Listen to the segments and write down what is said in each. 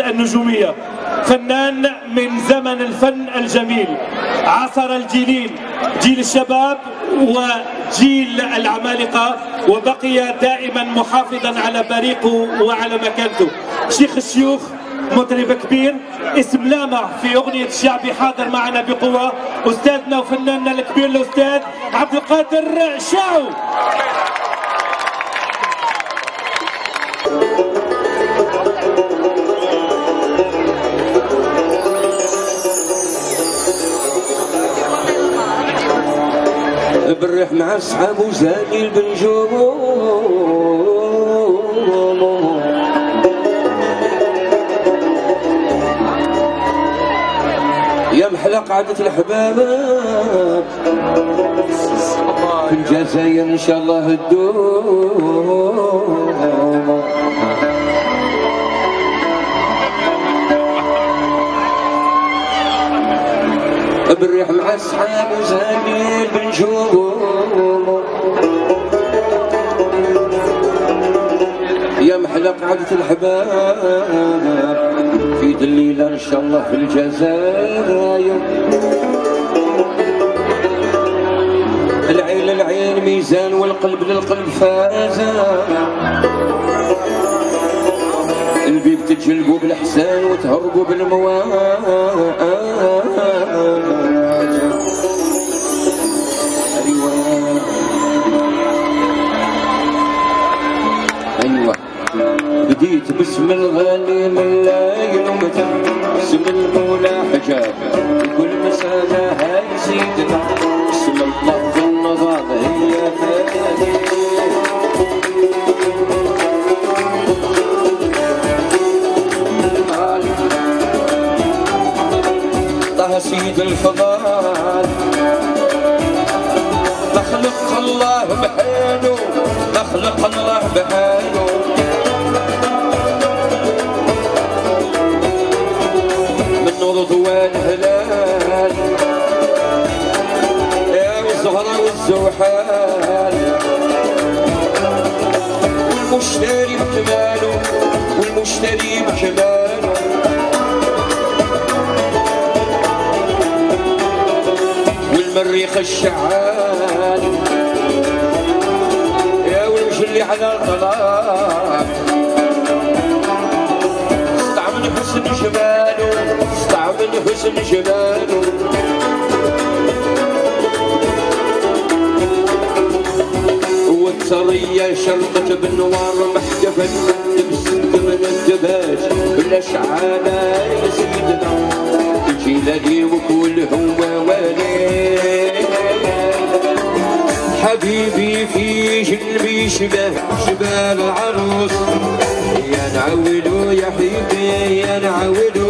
النجومية. فنان من زمن الفن الجميل. عاصر الجيلين جيل الشباب وجيل العمالقة وبقي دائما محافظا على بريقه وعلى مكانته. شيخ الشيوخ مطرب كبير اسم لامع في أغنية الشعبي حاضر معنا بقوة. أستاذنا وفناننا الكبير الأستاذ عبد القادر شاو. بالريح مع أصحاب وزاني البنجوم يا محلى قعدة الحباب في الجزائر إن شاء الله الدوم بالريح مع أصحاب وزاني البنجوم يا محلى قعدة الحباب في دليلة إن شاء الله في الجزائر. العين العين ميزان والقلب للقلب فازا البيب تجلبوا بالاحسان وتهربوا بالمواج بديت باسم الغالي من لا يلومته اسم المولى حجاب. كل مسألة هاي سيدنا اسم الله في النظام هي فاتني طه سيد الفضال. مخلق الله بحاله مخلق الله بحاله والزهرة والزوحال والمشتري بجماله والمشتري بجماله والمريخ الشعال يا والمجلي على الطلاق استعمل حسن جماله استعمل حسن جماله والثرية شرقت بالنوار محجفا لبس من الدباج بالأشعال يا سيدنا الجيلاني وكل هو والي حبيبي في جنبي شبه شبه العروس. يا نعولو يا حبيبي يا نعولو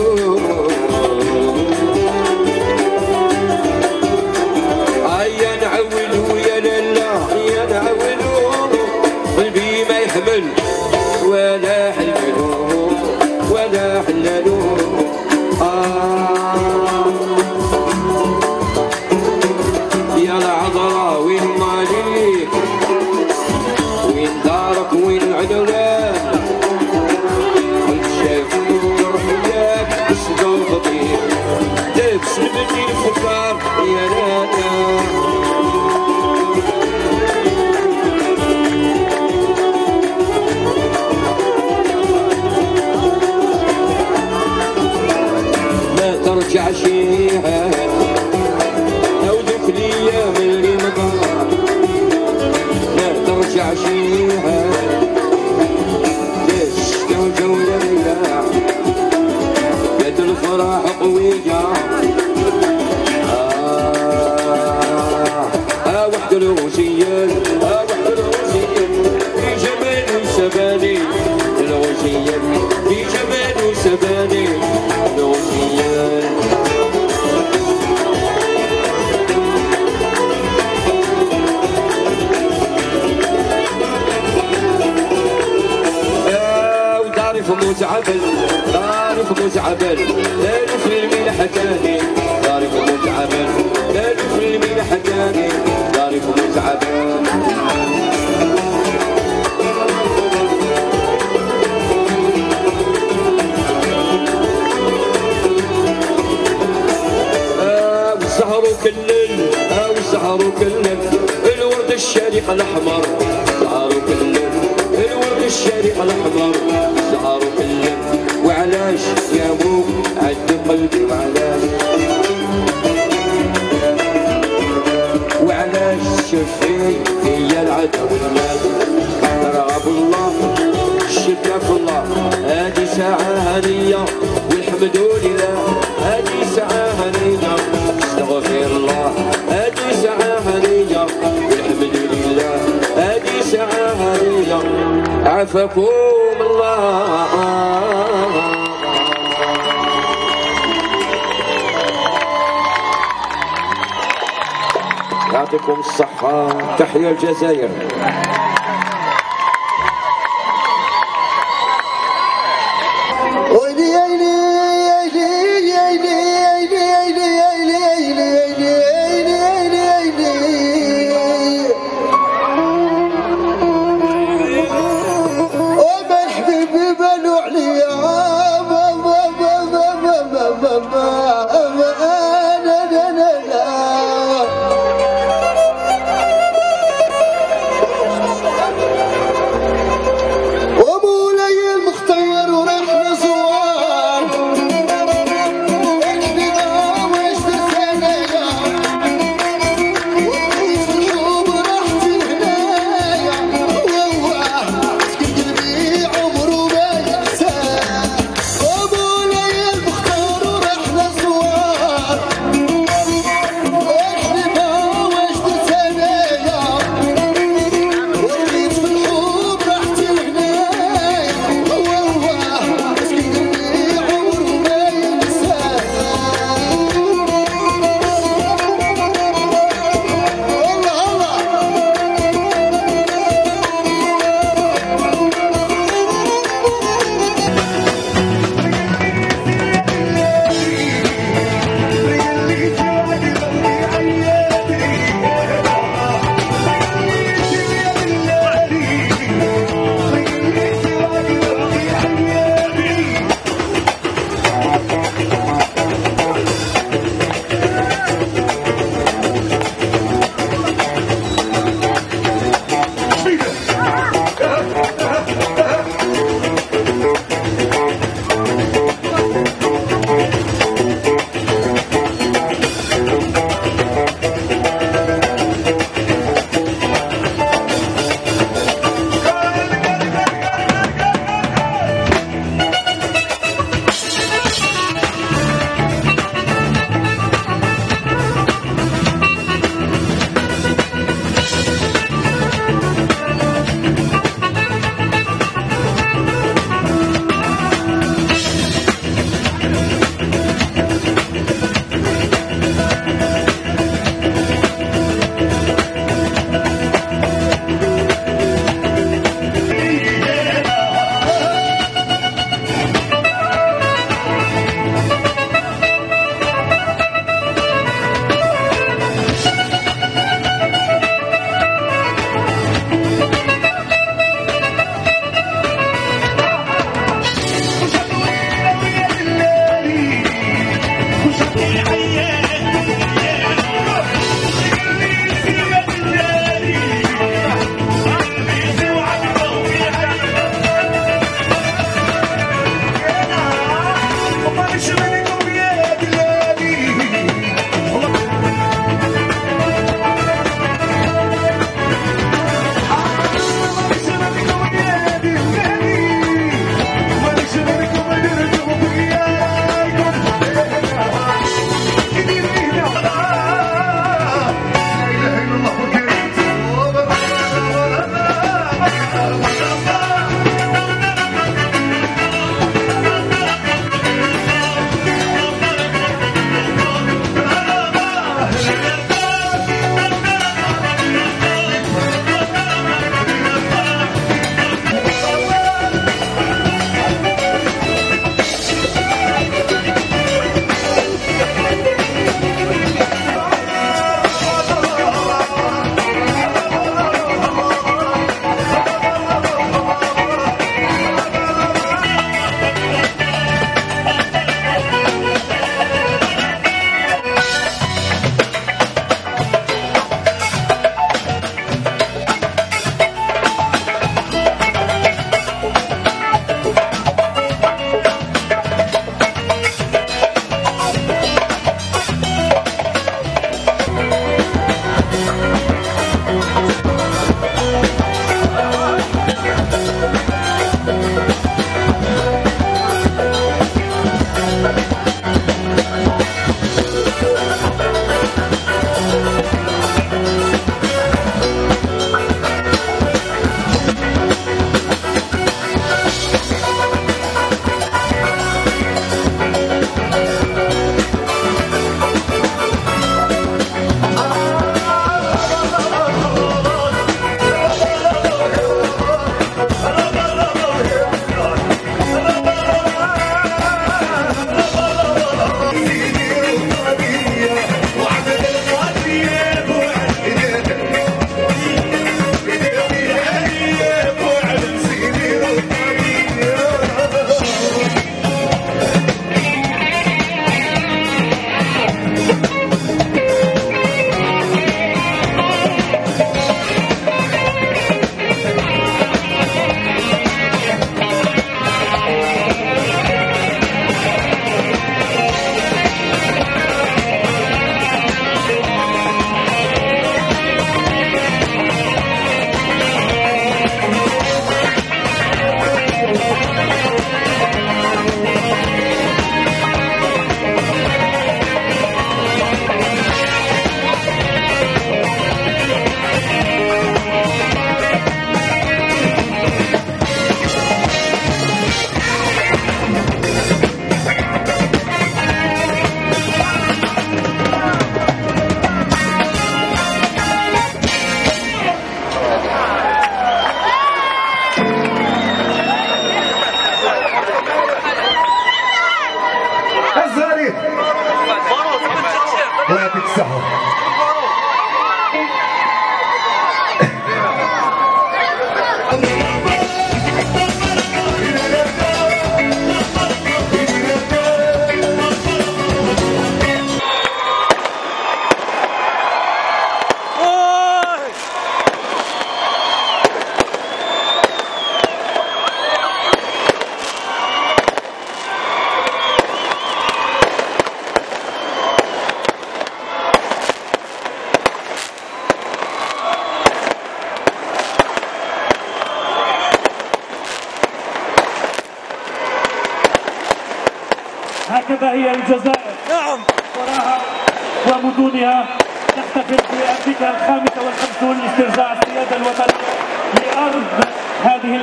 مجعبل ضارب مجعبل ليل في الميل حكاني ضارب مجعبل ليل في الميل حكاني ضارب مجعبل. آه، الزهر كلن أو آه، الزهر كلن الورد الشريح الأحمر. الزهر كلن الورد الشريح الأحمر. الزهر وعلاش يا أبوك عد قلبي وعلاش هي والمال الله في الله هذه ساعة هنية والحمد لله هذه ساعة هنية. استغفر الله هذه ساعة هنية والحمد لله هذه ساعة هنية. عفاكم الله. يعطيكم الصحة. تحيا الجزائر.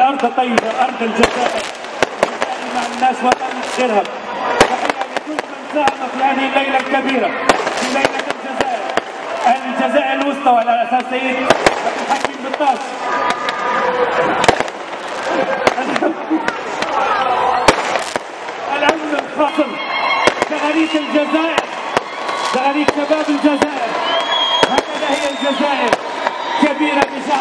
هذه الأرض الطيبة أرض الجزائر مع الناس وطن تحية لكل من ساهم في هذه الليلة الكبيرة في ليلة الجزائر الجزائر الوسطى وعلى أساس سيد الحكيم بطاش الأمن الخاصم. زغاريت الجزائر زغاريت شباب الجزائر هكذا هي الجزائر كبيرة بشعب